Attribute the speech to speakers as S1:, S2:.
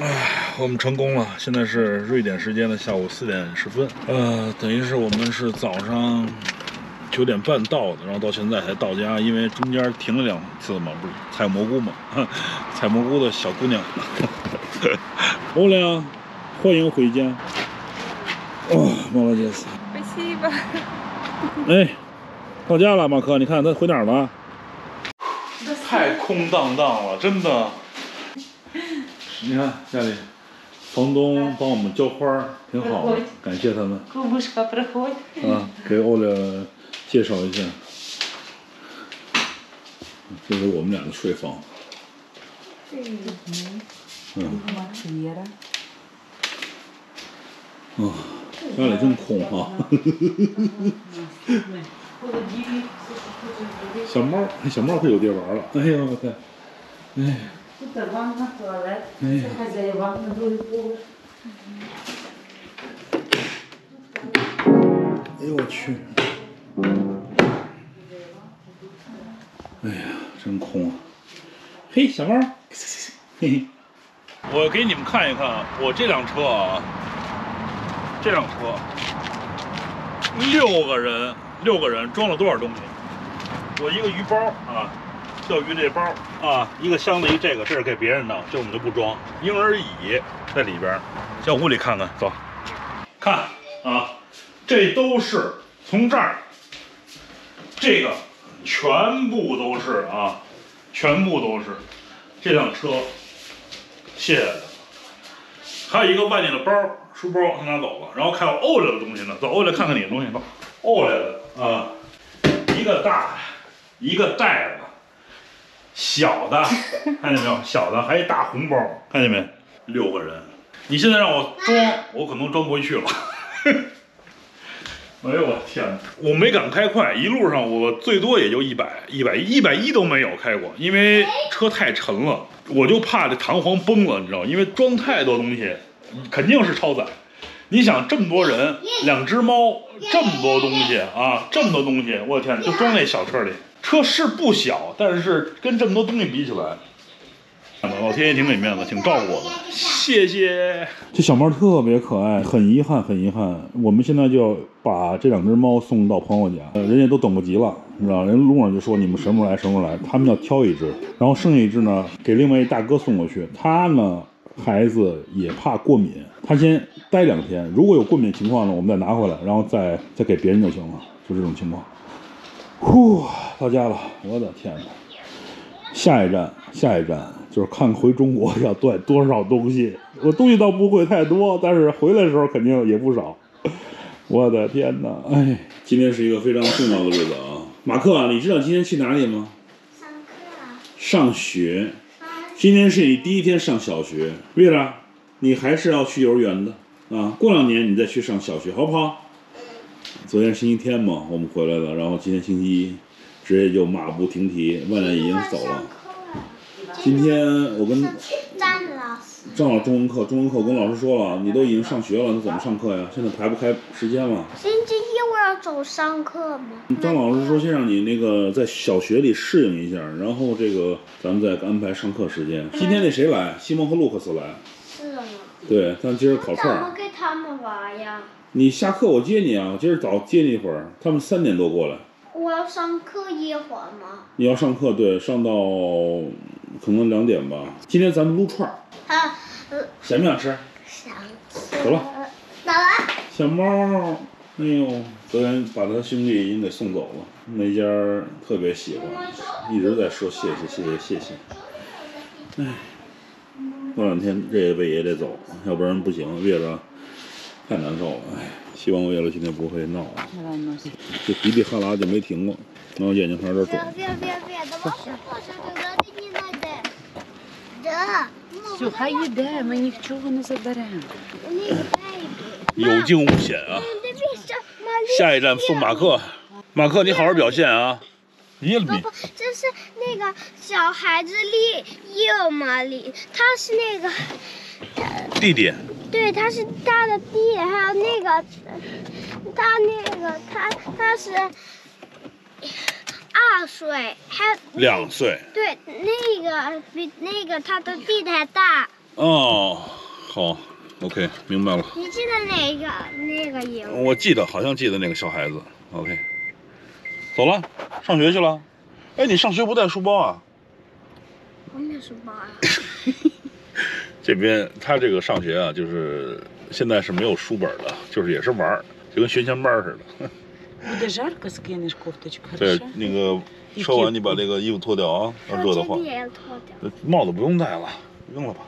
S1: 哎，我们成功了，现在是瑞典时间的下午四点十分。呃，等于是我们是早上九点半到的，然后到现在才到家，因为中间停了两次嘛，不是采蘑菇嘛，采蘑菇的小姑娘，欧亮，欢迎回家。哦，妈拉杰斯，
S2: 回去吧。
S1: 哎，到家了，马克，你看他回哪儿了？太空荡荡了，真的。你看家里，房东帮我们浇花挺好的，感谢他们。啊，给欧俩介绍一下，这是我们俩的睡房。嗯。嗯。家里真空哈、啊。小猫，小猫可有地玩了。哎呦，我天！哎。
S2: Тут ванна, туалет.
S1: Ні.
S2: Це хазяїва на другий поверх.
S1: 哎呦我去！哎呀，真空啊！嘿，小猫，嘿嘿。我给你们看一看啊，我这辆车啊，这辆车六个人，六个人装了多少东西？我一个鱼包啊， 钓鱼这包啊，一个箱子一这个，这是给别人的，这我们就不装。婴儿椅在里边，小屋里看看，走，看啊，这都是从这儿，这个全部都是啊，全部都是。这辆车。卸下的。还有一个外面的包，书包他拿走了，然后还有欧来的东西呢，走，欧来看看你的东西，走，欧来的啊，一个大，一个袋子，小的，看见没有？小的，还一大红包，看见没？六个人，你现在让我装，我可能装不回去了。哎呦我天哪！我没敢开快，一路上我最多也就一百、一百一、一百一都没有开过，因为车太沉了，我就怕这弹簧崩了，你知道，因为装太多东西，肯定是超载。你想这么多人，两只猫，这么多东西啊，这么多东西，我的天，就装那小车里，车是不小，但是跟这么多东西比起来，老天爷挺给面子，挺照顾我的，谢谢。这小猫特别可爱，很遗憾，很遗憾，我们现在就要把这两只猫送到朋友家，人家都等不及了，你知道，人路上就说你们什么时候来，什么时候来，他们要挑一只，然后剩下一只呢给另外一大哥送过去，他呢孩子也怕过敏，他先待两天，如果有过敏情况呢，我们再拿回来，然后再再给别人就行了，就这种情况。呼，到家了，我的天哪！下一站，下一站就是看回中国要带多少东西。我东西倒不会太多，但是回来的时候肯定也不少。我的天哪！哎，今天是一个非常重要的日子啊！马克啊，你知道今天去哪里吗？
S3: 上课啊，
S1: 上学。今天是你第一天上小学，瑞拉，你还是要去幼儿园的啊。过两年你再去上小学，好不好？昨天星期天嘛，我们回来了，然后今天星期一，直接就马不停蹄，万亮已经走了。今天我跟
S3: 张老师，
S1: 张老师中文课，中文课我跟老师说了，你都已经上学了，那怎么上课呀？现在排不开时间了。
S3: 星期一我要走上课吗？
S1: 张老师说先让你那个在小学里适应一下，然后这个咱们再安排上课时间。今天那谁来？西蒙和卢克斯来。对，咱今儿烤串儿。
S3: 怎么给他们玩呀？
S1: 你下课我接你啊，我今儿早接你一会儿。他们三点多过来。
S3: 我要上课一会儿吗？
S1: 你要上课，对，上到可能两点吧。今天咱们撸串儿，
S3: 啊，呃，
S1: 想不想吃？
S3: 想
S1: 走了。
S3: 走了。
S1: 小猫，哎呦，昨天把他兄弟已经给送走了，那家特别喜欢，一直在说谢谢谢谢谢谢。哎，过两天这位辈也得走，要不然不行，月子太难受了。哎，希望我月子今天不会闹。就鼻涕哈拉就没停过，然后眼睛还有点肿。
S2: 别别别！得，就
S3: 还一？
S1: 有惊无险啊！下一站送马克，马克你好好表现啊。咦，你
S3: 不，这是那个小孩子丽幼嘛丽，他是那个，
S1: 弟弟，
S3: 对，他是他的弟，还有那个，他那个他他是二岁，还有
S1: 两岁
S3: 对那个比那个他的弟弟还大，
S1: 哦，好，OK，明白了。
S3: 你记得哪个那个赢？
S1: 我记得，好像记得那个小孩子。OK，走了，上学去了。哎，你上学不带书包啊？
S3: 我也书包呀。
S1: 这边他这个上学啊，就是现在是没有书本的，就是也是玩儿，就跟学前班似的。对，那个说完你把那个衣服脱掉啊，要热的话。帽子不用戴了，扔了吧。